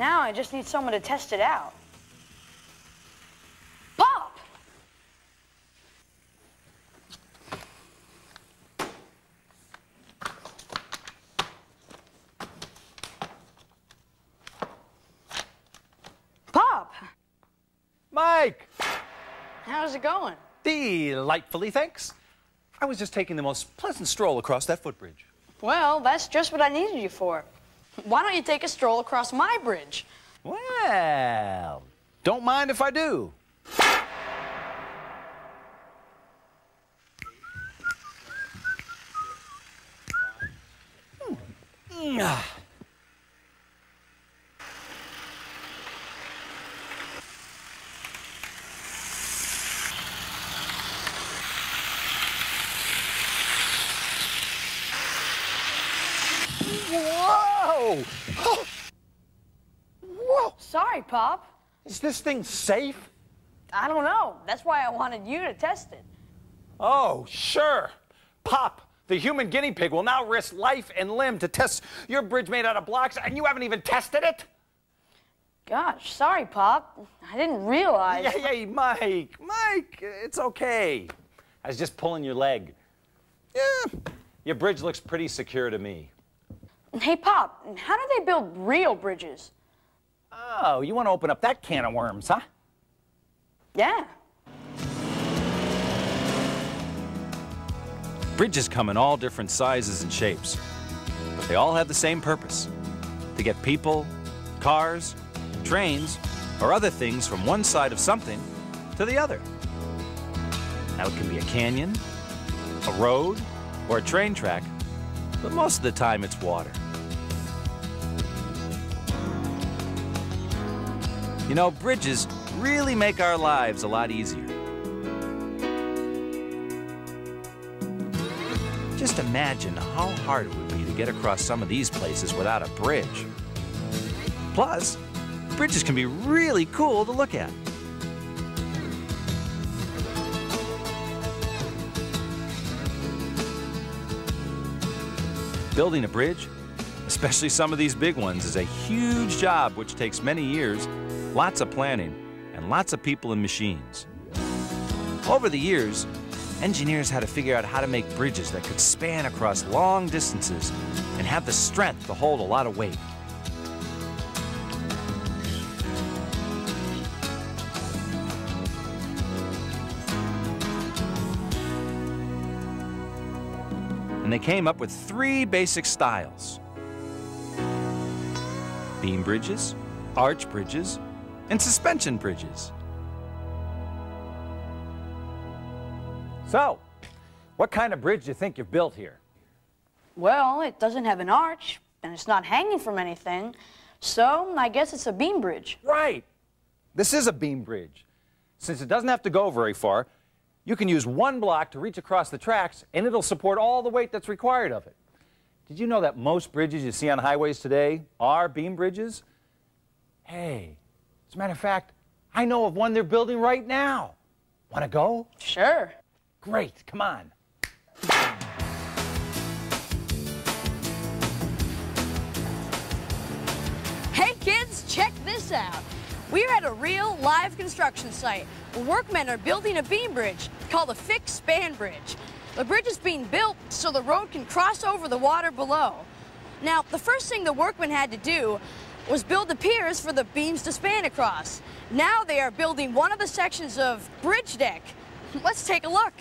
Now I just need someone to test it out. Pop! Pop! Mike! How's it going? Delightfully, thanks. I was just taking the most pleasant stroll across that footbridge. Well, that's just what I needed you for. Why don't you take a stroll across my bridge? Well, don't mind if I do. Whoa! Oh. Whoa! Sorry, Pop. Is this thing safe? I don't know. That's why I wanted you to test it. Oh, sure. Pop, the human guinea pig, will now risk life and limb to test your bridge made out of blocks, and you haven't even tested it? Gosh, sorry, Pop. I didn't realize. Hey, hey, Mike, Mike, it's okay. I was just pulling your leg. Yeah, your bridge looks pretty secure to me. Hey, Pop, how do they build real bridges? Oh, you want to open up that can of worms, huh? Yeah. Bridges come in all different sizes and shapes, but they all have the same purpose to get people, cars, trains, or other things from one side of something to the other. Now, it can be a canyon, a road, or a train track, but most of the time it's water. You know, bridges really make our lives a lot easier. Just imagine how hard it would be to get across some of these places without a bridge. Plus, bridges can be really cool to look at. Building a bridge, especially some of these big ones, is a huge job which takes many years, lots of planning, and lots of people and machines. Over the years, engineers had to figure out how to make bridges that could span across long distances and have the strength to hold a lot of weight. And they came up with three basic styles beam bridges, arch bridges, and suspension bridges. So, what kind of bridge do you think you've built here? Well, it doesn't have an arch, and it's not hanging from anything, so I guess it's a beam bridge. Right. This is a beam bridge. Since it doesn't have to go very far, you can use one block to reach across the tracks, and it'll support all the weight that's required of it. Did you know that most bridges you see on highways today are beam bridges? Hey, as a matter of fact, I know of one they're building right now. Want to go? Sure. Great, come on. Hey kids, check this out. We're at a real live construction site where workmen are building a beam bridge called a fixed span bridge. The bridge is being built so the road can cross over the water below. Now, the first thing the workmen had to do was build the piers for the beams to span across. Now they are building one of the sections of bridge deck. Let's take a look.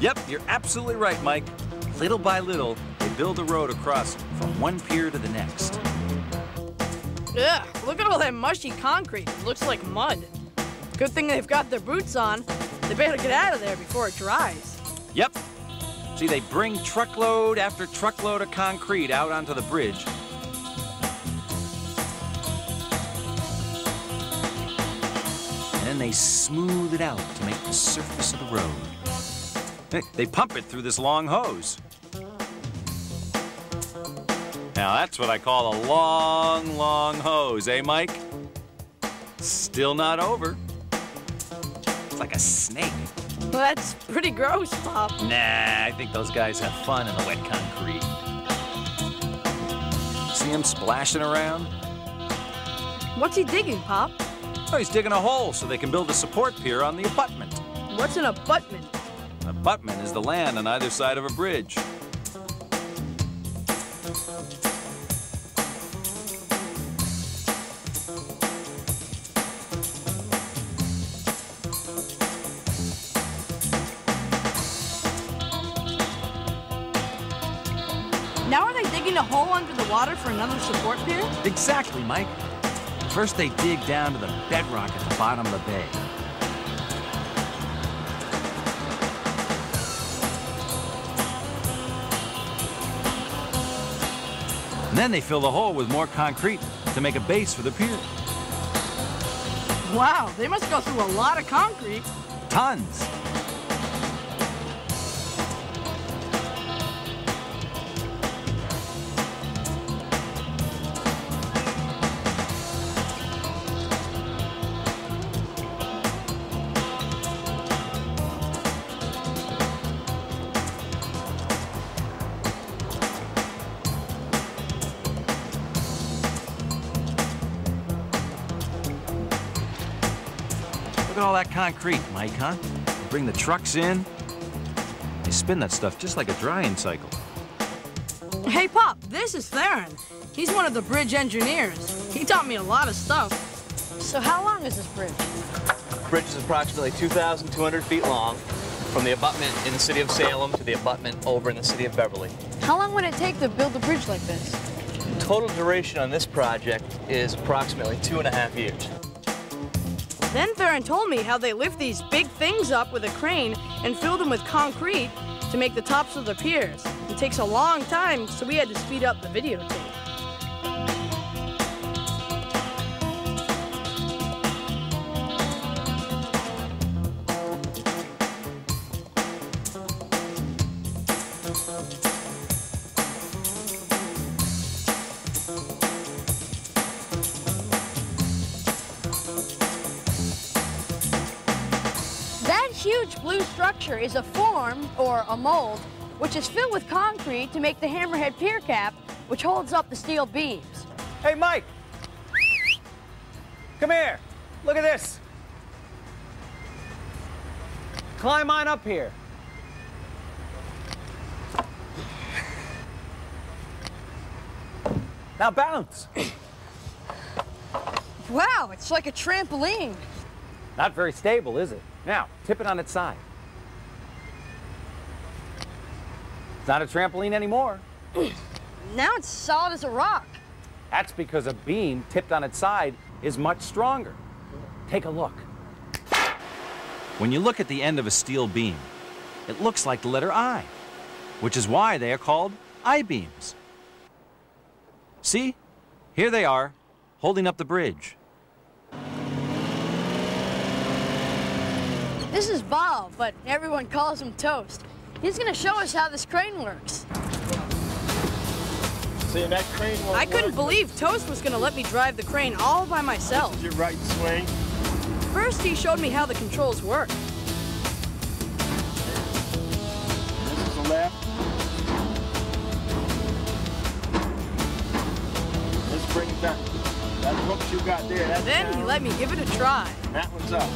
Yep, you're absolutely right, Mike. Little by little, they build a road across from one pier to the next. Ugh, look at all that mushy concrete. It looks like mud. Good thing they've got their boots on. They better get out of there before it dries. Yep. See, they bring truckload after truckload of concrete out onto the bridge. And then they smooth it out to make the surface of the road. They- They pump it through this long hose. Now that's what I call a long, long hose, eh, Mike? Still not over. It's like a snake. That's pretty gross, Pop. Nah, I think those guys have fun in the wet concrete. See him splashing around? What's he digging, Pop? Oh, he's digging a hole so they can build a support pier on the abutment. What's an abutment? An abutment is the land on either side of a bridge. A hole under the water for another support pier? Exactly, Mike. First, they dig down to the bedrock at the bottom of the bay. And then they fill the hole with more concrete to make a base for the pier. Wow, they must go through a lot of concrete. Tons. Look at all that concrete, Mike, huh? They bring the trucks in. They spin that stuff just like a drying cycle. Hey, Pop, this is Theron. He's one of the bridge engineers. He taught me a lot of stuff. So how long is this bridge? The bridge is approximately 2,200 feet long from the abutment in the city of Salem to the abutment over in the city of Beverly. How long would it take to build a bridge like this? Total duration on this project is approximately two and a half years. Then Theron told me how they lift these big things up with a crane and fill them with concrete to make the tops of the piers. It takes a long time, so we had to speed up the videotape. Structure is a form, or a mold, which is filled with concrete to make the hammerhead pier cap, which holds up the steel beams. Hey, Mike! Come here. Look at this. Climb on up here. Now bounce. Wow, it's like a trampoline. Not very stable, is it? Now, tip it on its side. It's not a trampoline anymore. Now it's solid as a rock. That's because a beam tipped on its side is much stronger. Take a look. When you look at the end of a steel beam, it looks like the letter I, which is why they are called I-beams. See? Here they are, holding up the bridge. This is Bob, but everyone calls him Toast. He's gonna show us how this crane works. See, that crane won't I couldn't work. believe Toast was gonna let me drive the crane all by myself. Your right swing. First, he showed me how the controls work. This is the left. Let's bring it down. That hooks you got there. That's Then he let me give it a try. That one's up.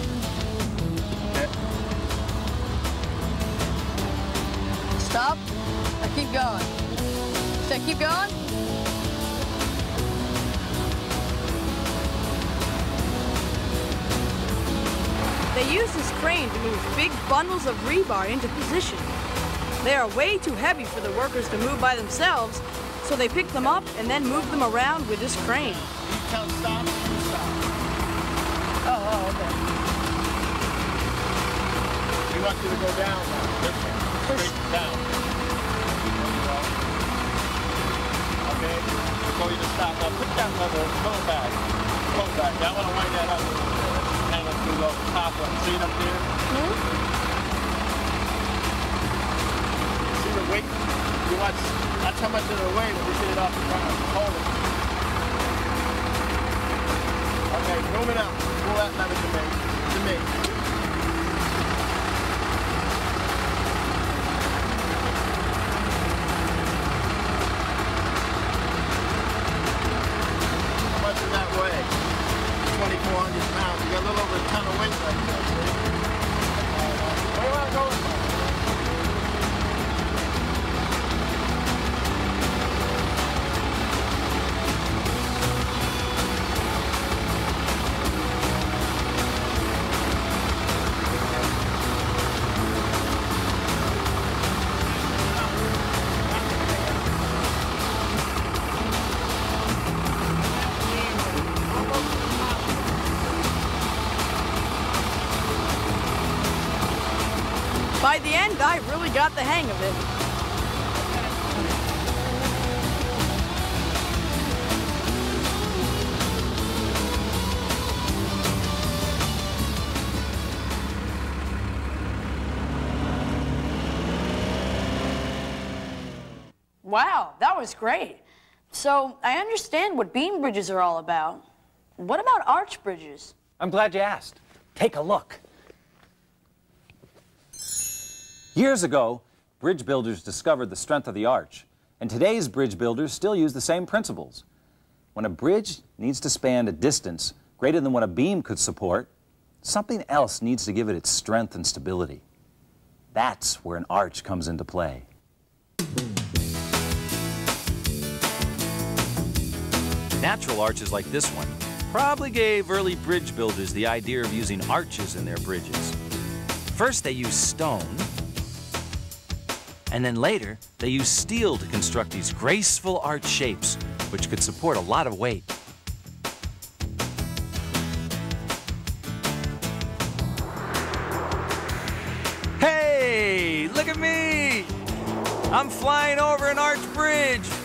Stop. Now keep going. Say, keep going. They use this crane to move big bundles of rebar into position. They are way too heavy for the workers to move by themselves, so they pick them up and then move them around with this crane. You tell stop, you stop. Oh, oh, okay. We want you to go down now. Straight down. Okay, before you to stop. Now put that level, pull back. Pull back. Now I want to wind that up. And let's the top one. See it up there? Mm -hmm. See the weight? You watch, that's how much of the weight when you get it off the ground. Hold it. Okay, moving out. Pull that lever to me. To me. 2,400 pounds. You got a little over a ton of weight right there. Where am I going? Got the hang of it. Wow, that was great. So I understand what beam bridges are all about. What about arch bridges? I'm glad you asked. Take a look. Years ago, bridge builders discovered the strength of the arch, and today's bridge builders still use the same principles. When a bridge needs to span a distance greater than what a beam could support, something else needs to give it its strength and stability. That's where an arch comes into play. Natural arches like this one probably gave early bridge builders the idea of using arches in their bridges. First, they used stone, and then later, they used steel to construct these graceful arch shapes, which could support a lot of weight. Hey, look at me! I'm flying over an arch bridge.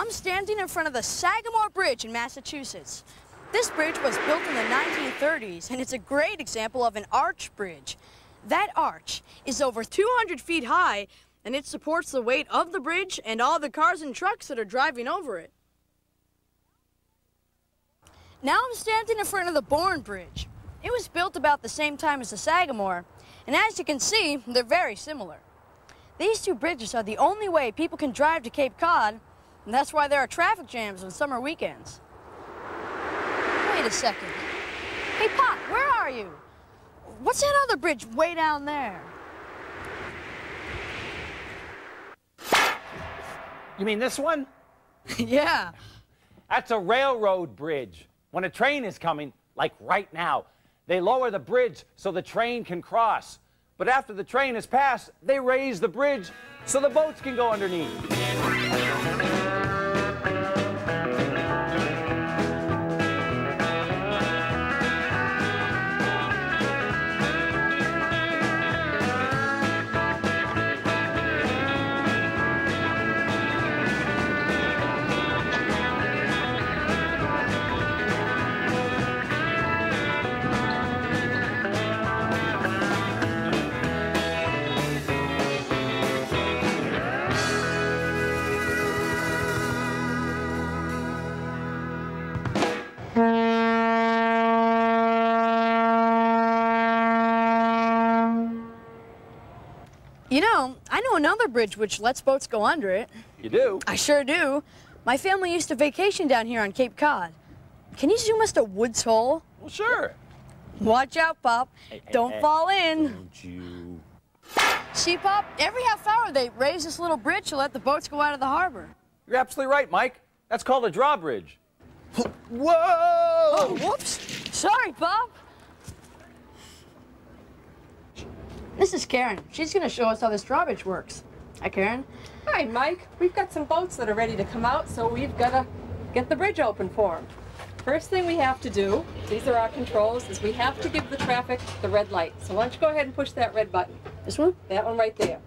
I'm standing in front of the Sagamore Bridge in Massachusetts. This bridge was built in the 1930s, and it's a great example of an arch bridge. That arch is over 200 feet high, and it supports the weight of the bridge and all the cars and trucks that are driving over it. Now I'm standing in front of the Bourne Bridge. It was built about the same time as the Sagamore, and as you can see, they're very similar. These two bridges are the only way people can drive to Cape Cod, and that's why there are traffic jams on summer weekends. Wait a second. Hey, Pop, where are you? What's that other bridge way down there? You mean this one? yeah. That's a railroad bridge. When a train is coming, like right now, they lower the bridge so the train can cross. But after the train has passed, they raise the bridge so the boats can go underneath. You know, I know another bridge which lets boats go under it. You do? I sure do. My family used to vacation down here on Cape Cod. Can you zoom us to Woods Hole? Well, sure. Watch out, Pop. Hey, Don't hey. fall in. Don't you? See, Pop, every half hour they raise this little bridge to let the boats go out of the harbor. You're absolutely right, Mike. That's called a drawbridge. Whoa! Oh, whoops. Sorry, Pop. This is Karen. She's going to show us how this drawbridge works. Hi, Karen. Hi, Mike. We've got some boats that are ready to come out, so we've got to get the bridge open for them. First thing we have to do, these are our controls, is we have to give the traffic the red light. So why don't you go ahead and push that red button. This one? That one right there.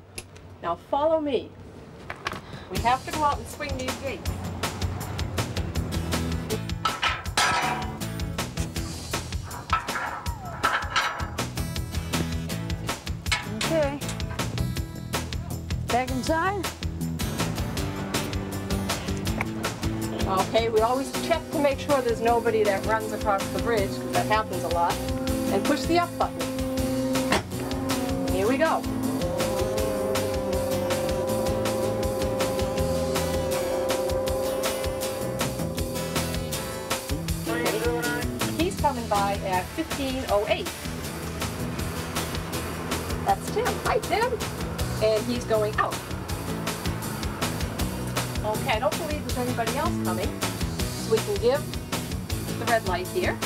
Now follow me. We have to go out and swing these gates. Okay, we always check to make sure there's nobody that runs across the bridge, because that happens a lot. And push the up button. Here we go. He's coming by at 1508. That's Tim. Hi, Tim. And he's going out. Okay, I don't believe there's anybody else coming. So we can give the red light here.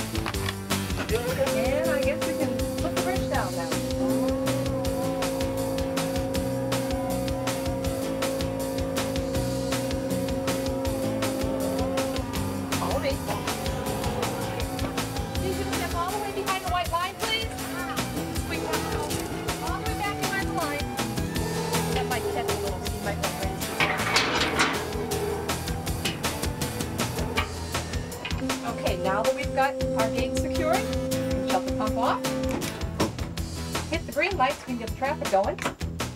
Lights, we can get the traffic going,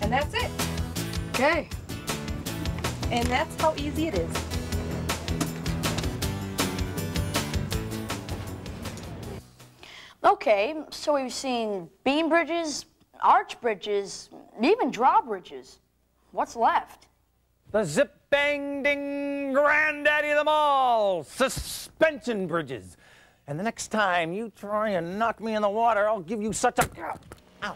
and that's it. Okay. And that's how easy it is. Okay, so we've seen beam bridges, arch bridges, even drawbridges. What's left? The zip bang ding granddaddy of them all, suspension bridges. And the next time you try and knock me in the water, I'll give you such a. Ow,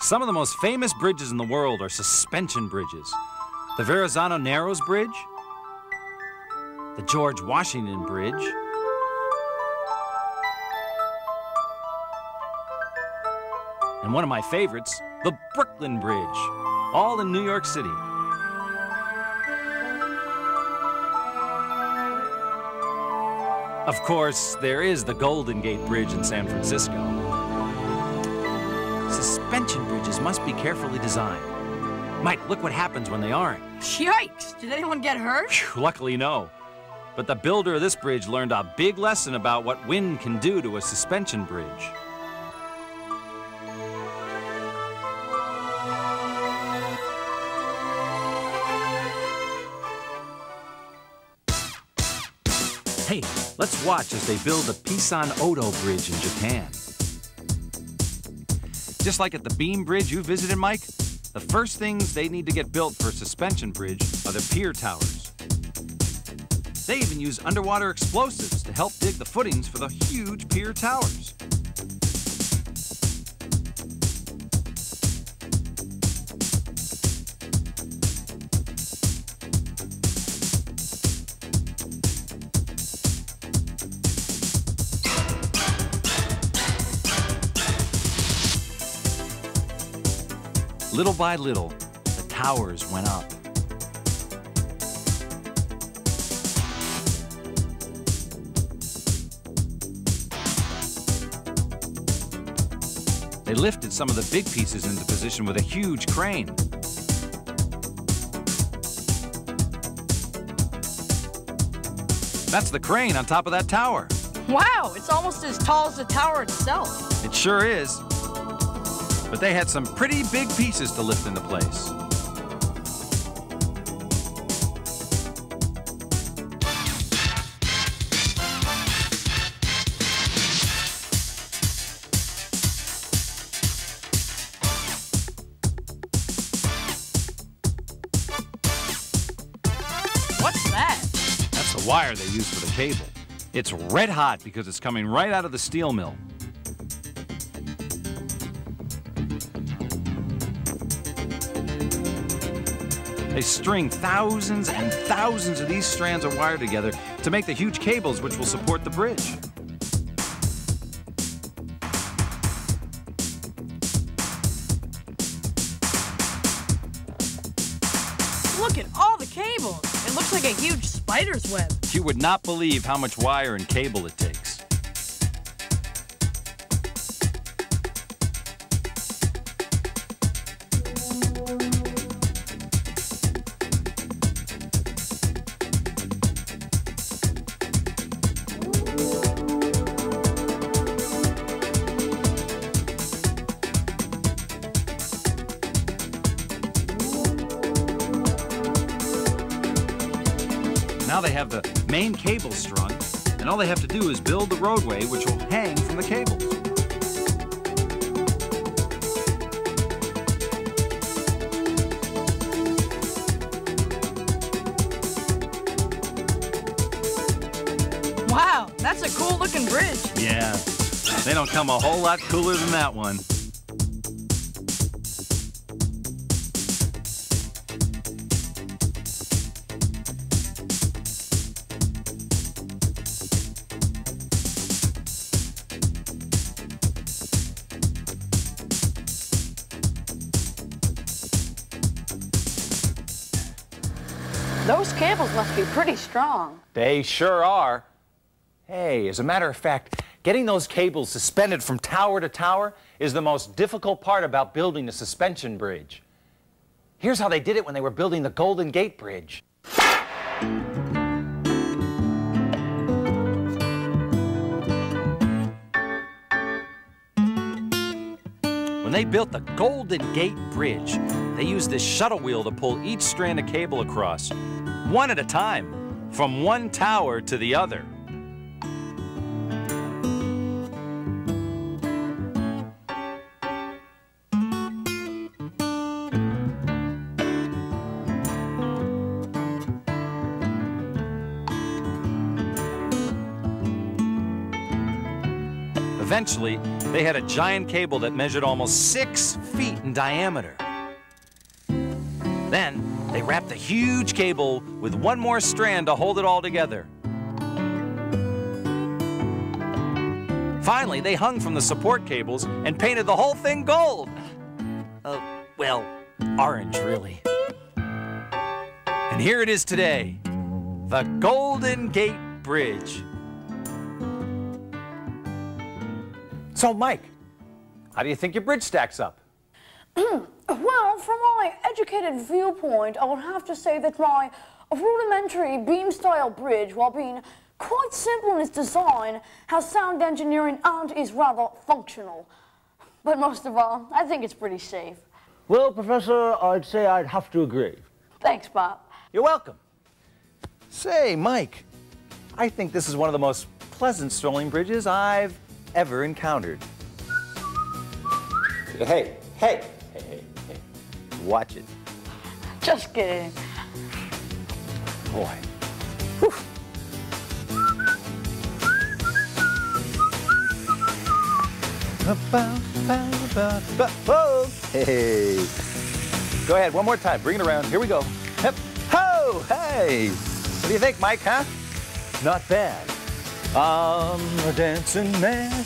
Some of the most famous bridges in the world are suspension bridges. The Verrazano Narrows Bridge, the George Washington Bridge, and one of my favorites, the Brooklyn Bridge, all in New York City. Of course, there is the Golden Gate Bridge in San Francisco. Must be carefully designed. Mike, look what happens when they aren't. Yikes! Did anyone get hurt? Phew, Luckily, no. But the builder of this bridge learned a big lesson about what wind can do to a suspension bridge. Hey, let's watch as they build the Pisan Odo Bridge in Japan. Just like at the beam bridge you visited, Mike, the first things they need to get built for a suspension bridge are the pier towers. They even use underwater explosives to help dig the footings for the huge pier towers. Little by little, the towers went up. They lifted some of the big pieces into position with a huge crane. That's the crane on top of that tower. Wow, it's almost as tall as the tower itself. It sure is. But they had some pretty big pieces to lift into place. What's that? That's the wire they use for the cable. It's red hot because it's coming right out of the steel mill. They string thousands and thousands of these strands of wire together to make the huge cables which will support the bridge. Look at all the cables. It looks like a huge spider's web. You would not believe how much wire and cable it takes. Main cable strung, and all they have to do is build the roadway which will hang from the cable. Wow, that's a cool looking bridge. Yeah, they don't come a whole lot cooler than that one. Pretty strong. They sure are. Hey, as a matter of fact, getting those cables suspended from tower to tower is the most difficult part about building a suspension bridge. Here's how they did it when they were building the Golden Gate Bridge. When they built the Golden Gate Bridge, they used this shuttle wheel to pull each strand of cable across, one at a time, from one tower to the other. Eventually, they had a giant cable that measured almost six feet in diameter. Then, they wrapped a huge cable with one more strand to hold it all together. Finally, they hung from the support cables and painted the whole thing gold. Uh, well, orange, really. And here it is today the Golden Gate Bridge. So, Mike, how do you think your bridge stacks up? Well, from my educated viewpoint, I would have to say that my rudimentary beam-style bridge, while being quite simple in its design, has sound engineering and is rather functional. But most of all, I think it's pretty safe. Well, Professor, I'd say I'd have to agree. Thanks, Bob. You're welcome. Say, Mike, I think this is one of the most pleasant strolling bridges I've ever encountered. Hey, hey, hey, hey, hey. Watch it. Just kidding. Boy. Whoa. Hey. Go ahead, one more time. Bring it around. Here we go. Hip. Ho! Hey! What do you think, Mike, huh? Not bad. I'm a dancing man.